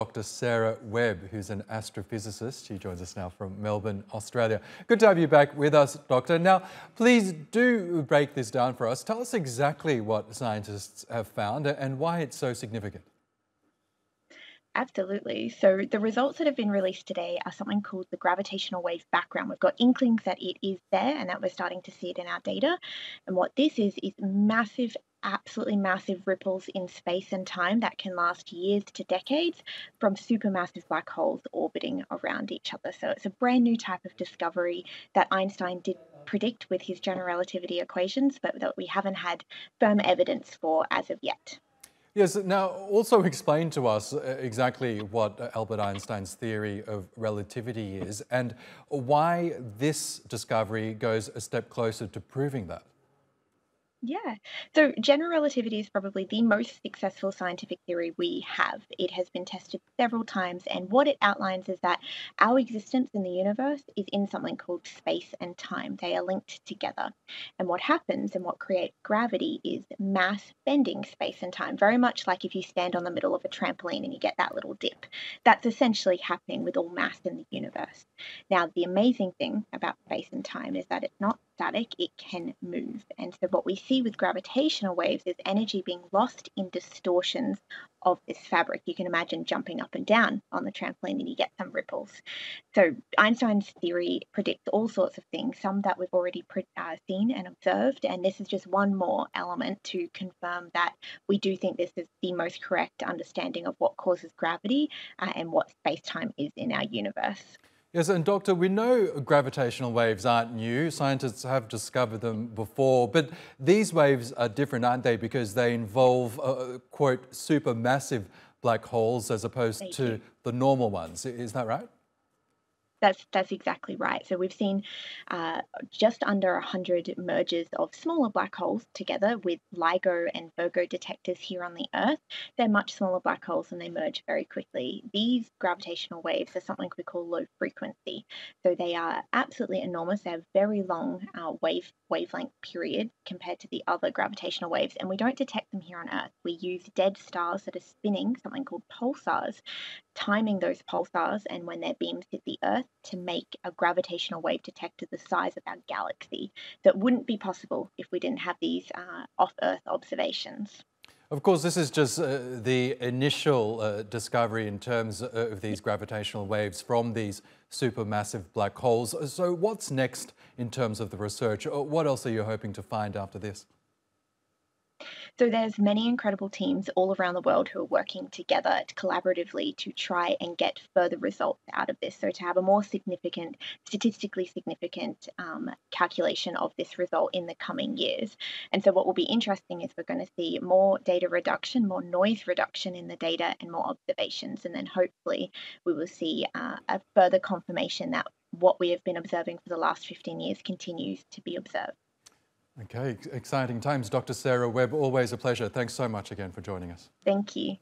Dr. Sara Webb, who's an astrophysicist. She joins us now from Melbourne, Australia. Good to have you back with us, Doctor. Now, please do break this down for us. Tell us exactly what scientists have found and why it's so significant. Absolutely. So the results that have been released today are something called the gravitational wave background. We've got inklings that it is there and that we're starting to see it in our data. And what this is, is massive, absolutely massive ripples in space and time that can last years to decades from supermassive black holes orbiting around each other. So it's a brand new type of discovery that Einstein did predict with his general relativity equations, but that we haven't had firm evidence for as of yet. Yes, now also explain to us uh, exactly what uh, Albert Einstein's theory of relativity is and why this discovery goes a step closer to proving that. Yeah. So general relativity is probably the most successful scientific theory we have. It has been tested several times, and what it outlines is that our existence in the universe is in something called space and time. They are linked together. And what happens and what creates gravity is mass bending space and time, very much like if you stand on the middle of a trampoline and you get that little dip. That's essentially happening with all mass in the universe. Now, the amazing thing about space and time is that it's not static, it can move. And so, what we see with gravitational waves is energy being lost in distortions of this fabric. You can imagine jumping up and down on the trampoline and you get some ripples. So, Einstein's theory predicts all sorts of things, some that we've already uh, seen and observed. And this is just one more element to confirm that we do think this is the most correct understanding of what causes gravity uh, and what space time is in our universe. Yes, and Doctor, we know gravitational waves aren't new. Scientists have discovered them before, but these waves are different, aren't they? Because they involve, uh, quote, supermassive black holes as opposed to the normal ones. Is that right? That's that's exactly right. So we've seen uh, just under 100 mergers of smaller black holes together with LIGO and Virgo detectors here on the Earth. They're much smaller black holes and they merge very quickly. These gravitational waves are something we call low frequency. So they are absolutely enormous. They have very long uh, wave wavelength period compared to the other gravitational waves, and we don't detect them here on Earth. We use dead stars that are spinning, something called pulsars, timing those pulsars and when their beams hit the Earth to make a gravitational wave detector the size of our galaxy. That wouldn't be possible if we didn't have these uh, off Earth observations. Of course, this is just uh, the initial uh, discovery in terms of these gravitational waves from these supermassive black holes. So, what's next in terms of the research? Uh, what else are you hoping to find after this? So there's many incredible teams all around the world who are working together collaboratively to try and get further results out of this. So to have a more significant, statistically significant um, calculation of this result in the coming years. And so what will be interesting is we're going to see more data reduction, more noise reduction in the data, and more observations. And then hopefully we will see uh, a further confirmation that what we have been observing for the last 15 years continues to be observed. Okay, exciting times. Dr. Sara Webb, always a pleasure. Thanks so much again for joining us. Thank you.